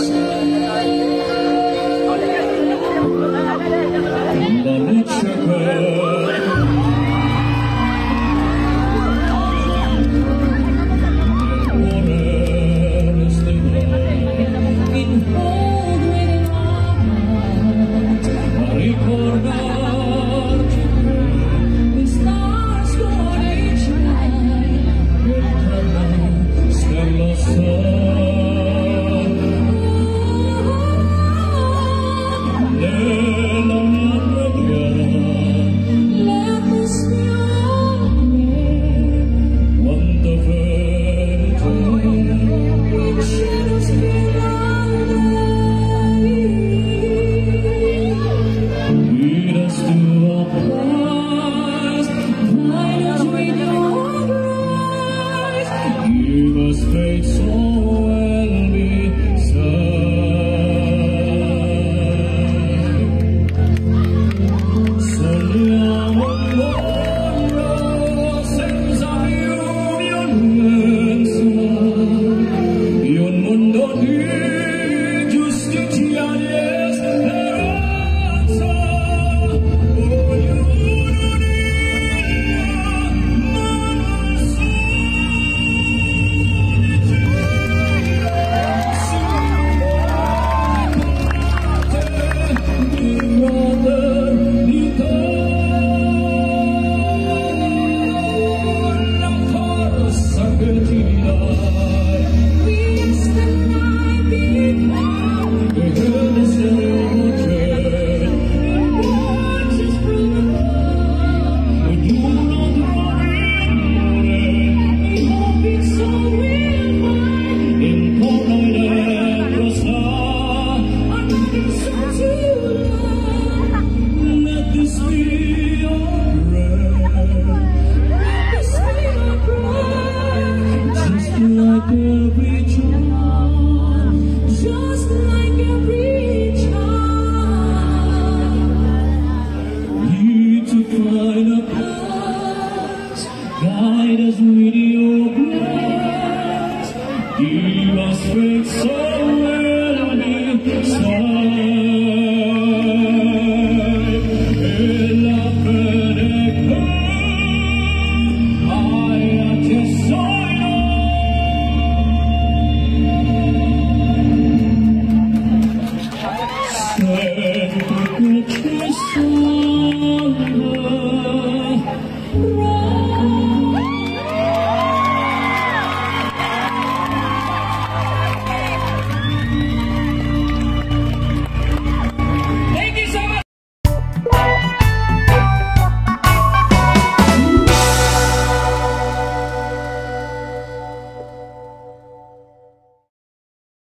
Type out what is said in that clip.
是 Good to guide us with your grace. Give us faith so we'll be